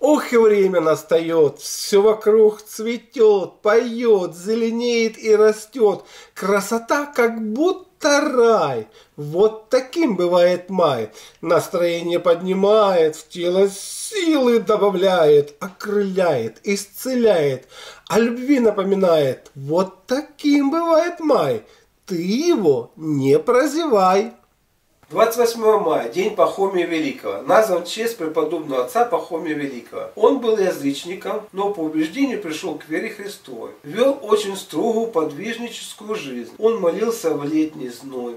Ох, и время настает, все вокруг цветет, поет, зеленеет и растет. Красота как будто рай. Вот таким бывает май. Настроение поднимает, в тело силы добавляет, окрыляет, исцеляет, о любви напоминает. Вот таким бывает май. Ты его не прозевай. 28 мая, день Пахомия Великого, назван в честь преподобного отца Пахомия Великого. Он был язычником, но по убеждению пришел к вере Христовой. Вел очень строгую подвижническую жизнь. Он молился в летний зной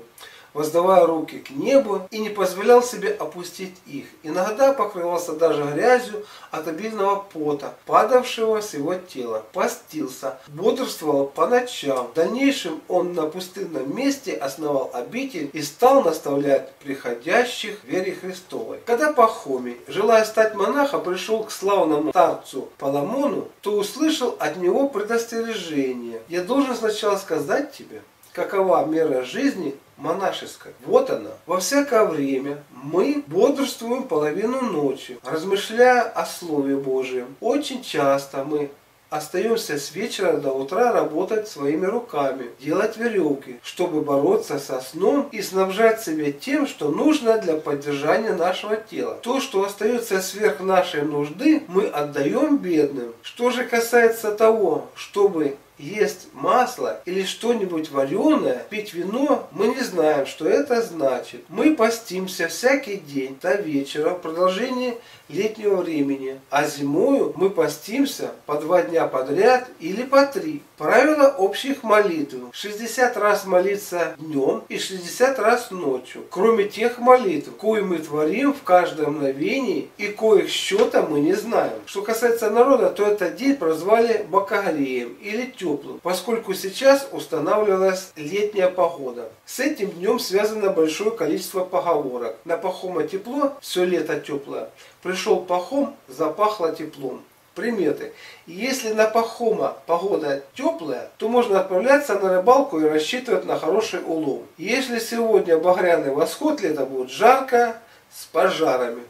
воздавая руки к небу и не позволял себе опустить их. Иногда покрывался даже грязью от обильного пота, падавшего с его тела. Постился, бодрствовал по ночам. В дальнейшем он на пустынном месте основал обитель и стал наставлять приходящих вере Христовой. Когда Пахомий, желая стать монахом, пришел к славному старцу Паламону, то услышал от него предостережение. «Я должен сначала сказать тебе, какова мера жизни монашеская. Вот она. Во всякое время мы бодрствуем половину ночи, размышляя о Слове Божьем. Очень часто мы остаемся с вечера до утра работать своими руками, делать веревки, чтобы бороться со сном и снабжать себя тем, что нужно для поддержания нашего тела. То, что остается сверх нашей нужды, мы отдаем бедным. Что же касается того, чтобы есть масло или что-нибудь вареное, пить вино, мы не знаем, что это значит. Мы постимся всякий день до вечера в продолжении летнего времени, а зимою мы постимся по два дня подряд или по три. Правило общих молитв. 60 раз молиться днем и 60 раз ночью. Кроме тех молитв, кои мы творим в каждом мгновении и коих счета мы не знаем. Что касается народа, то этот день прозвали Бакагреем или теплым, поскольку сейчас устанавливалась летняя погода. С этим днем связано большое количество поговорок. На Пахома тепло, все лето теплое. Пришел Пахом, запахло теплом. Приметы. Если на Пахома погода теплая, то можно отправляться на рыбалку и рассчитывать на хороший улов. Если сегодня багряный восход, лето будет жарко, с пожарами.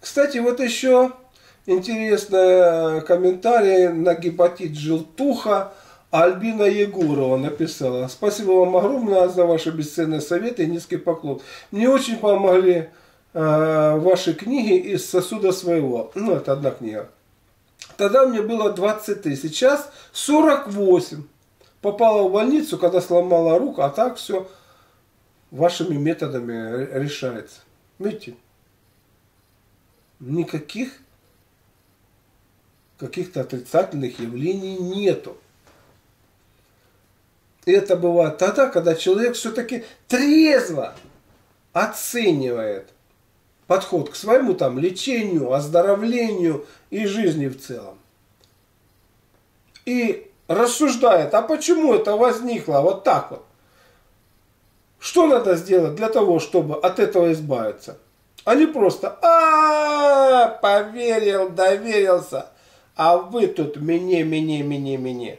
Кстати, вот еще интересный комментарий на гепатит желтуха. Альбина Егорова написала. Спасибо вам огромное за ваши бесценные советы и низкий поклон. Мне очень помогли э, ваши книги из сосуда своего. Ну, это одна книга. Тогда мне было 23, сейчас 48. Попала в больницу, когда сломала руку, а так все вашими методами решается. Видите? Никаких каких-то отрицательных явлений нету. И это бывает тогда, когда человек все-таки трезво оценивает подход к своему там лечению, оздоровлению и жизни в целом. И рассуждает, а почему это возникло вот так вот? Что надо сделать для того, чтобы от этого избавиться? А не просто, а, поверил, доверился, а вы тут мне, мне, мне, мне.